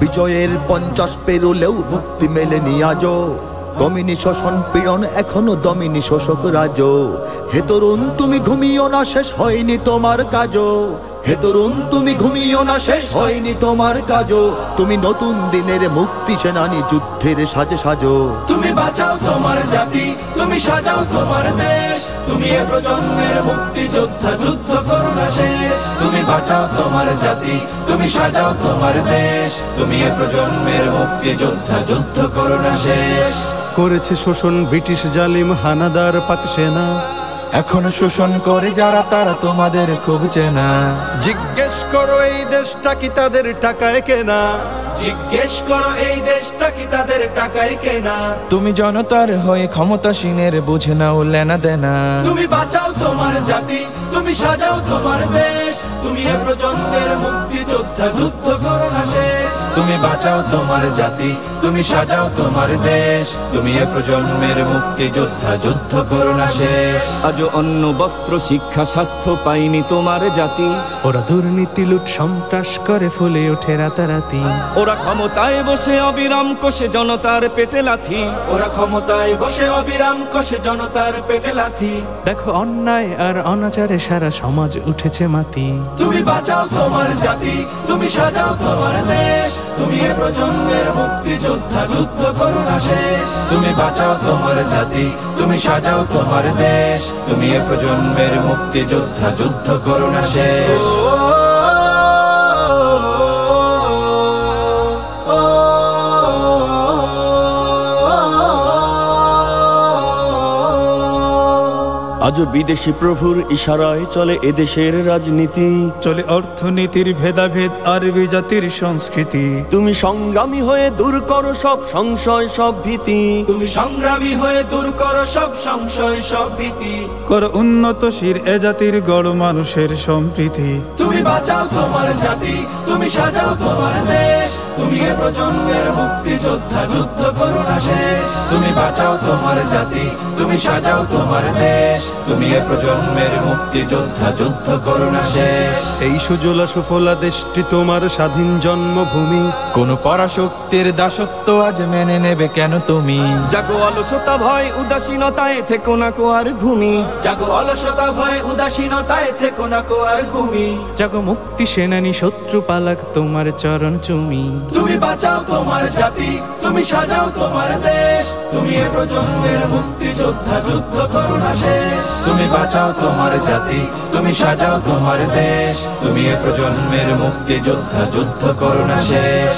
বিজয়ের পঞ্চাশ পেরোলেও মুক্তি মেলেনি আজও। কমিনি শোষণ পীড়ন এখনও দমিনি শোষক রাজ হে তরুণ, তুমি ঘুমিও না, শেষ হয়নি তোমার কাজও। হে তরুণ তুমি ঘুমিও না শেষ হয়নি তোমার কাজও। তুমি নতুন দিনের মুক্তি সেনানি যুদ্ধের সাজে সাজো। তুমি বাঁচাও তোমার জাতি তুমি সাজাও তোমার দেশ। তুমি এ প্রজন্মের মুক্তি যোদ্ধা যুদ্ধ করো না শেষ। তুমি বাঁচাও তোমার জাতি তুমি সাজাও তোমার দেশ। তুমি এ প্রজন্মের মুক্তি যোদ্ধা যুদ্ধ করো না শেষ। করেছে শোষণ ব্রিটিশ জালিম হানাদার পাক সেনা। এখন শোষণ করে যারা তারা তোমাদের খুব চেনা। জিজ্ঞেস করো এই দেশটা কি তাদের টাকায় কেনা? জিজ্ঞেস করো এই দেশটা কি তাদের টাকায় কেনা? তুমি জনতার হয়ে ক্ষমতাসীনের বুঝে নাও লেনা দেনা। তুমি বাঁচাও তোমার জাতি তুমি সাজাও তোমার দেশ। তুমি এ প্রজন্মের মুক্তি যোদ্ধা যুদ্ধ করো না শেষ। তুমি বাঁচাও তোমার জাতি তুমি সাজাও তোমার দেশ তুমি এ প্রজন্মের মুক্তি যোদ্ধা যুদ্ধ করো না শেষ। আজও অন্ন বস্ত্র শিক্ষা স্বাস্থ্য পাইনি তোমার জাতি। ওরা দুর্নীতি লুট সন্ত্রাস করে ফুলে ওঠে রাতারাতি। ওরা ক্ষমতায় বসে অবিরাম কোষে জনতার পেটে লাথি। ওরা ক্ষমতায় বসে অবিরাম কষে জনতার পেটে লাথি। দেখো অন্যায় আর অনাচারে সারা সমাজ উঠেছে মাতি তুমি বাঁচাও তোমার জাতি তুমি সাজাও তোমার দেশ। তুমি এ প্রজন্মের মুক্তি যোদ্ধা যুদ্ধ করো না শেষ। তুমি বাঁচাও তোমার জাতি, তুমি সাজাও তোমার দেশ। তুমি এ প্রজন্মের মুক্তি যোদ্ধা যুদ্ধ করুণা শেষ। আজও বিদেশি প্রভুর ইশারায় চলে এদেশের রাজনীতি। চলে অর্থনীতির ভেদাভেদ আরবি জাতির সংস্কৃতি। তুমি সংগ্রামী হয়ে দূর করো সব সংশয় সব ভীতি। তুমি সংগ্রামী হয়ে দূর করো সব সংশয় সব ভীতি। করো উন্নতশীর এ জাতির গড় মানুষের সম্প্রীতি। তুমি বাঁচাও তোমার জাতি তুমি সাজাও তোমার দেশ। তুমি এ প্রজন্মের মুক্তি যোদ্ধা যুদ্ধ করো না শেষ। তুমি বাঁচাও তোমার জাতি তুমি সাজাও তোমার দেশ। তুমি এ প্রজন্মের মুক্তি যোদ্ধা যুদ্ধ করো না শেষ। এই সুজলা সুফলা দেশটি তোমার স্বাধীন জন্মভূমি। কোন পরাশক্তির দাসত্ব আজ মেনে নেবে কেন তুমি? জাগো অলসতা ভয় উদাসীনতায় থেকো না কো আর ঘুমি। জাগো অলসতা ভয় উদাসীনতায় থেকো না কো আর ঘুমি। জাগো মুক্তি সেনানি শত্রু পালাক তোমার চরণ চুমি। তুমি বাঁচাও তোমার জাতি তুমি সাজাও তোমার দেশ তুমি এ প্রজন্মের মুক্তি যোদ্ধা যুদ্ধ করো না শেষ। তুমি বাঁচাও তোমার জাতি তুমি সাজাও তোমার দেশ তুমি এ প্রজন্মের মুক্তি যোদ্ধা যুদ্ধ করো না শেষ।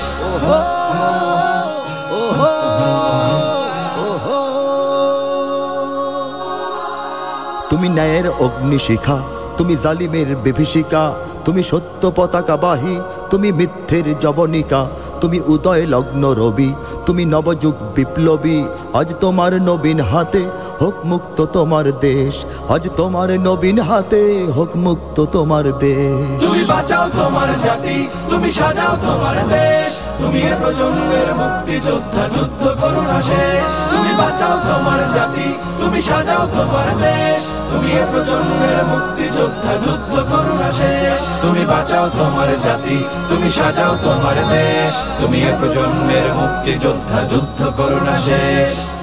তুমি ন্যায়ের অগ্নিশিখা তুমি জালিমের বিভীষিকা তুমি সত্য পতাকা বাহী তুমি মিথ্যের জবনিকা, তুমি উদয় লগ্ন রবি, তুমি নবযুগ বিপ্লবী আজ তোমার নবীন হাতে হোক মুক্ত তোমার দেশ আজ তোমার নবীন হাতে হোক মুক্ত তোমার দেশ। তুমি বাঁচাও তোমার জাতি, তুমি সাজাও তোমার দেশ, তুমি এ প্রজন্মের মুক্তি যোদ্ধা যুদ্ধ করো না শেষ। তুমি বাঁচাও তোমার জাতি, তুমি সাজাও তোমার দেশ, তুমি এ প্রজন্মের মুক্তি যোদ্ধা যুদ্ধ তুমি বাঁচাও তোমার জাতি, তুমি সাজাও তোমার দেশ, তুমি এ প্রজন্মের মুক্তি যোদ্ধা যুদ্ধ করো না শেষ।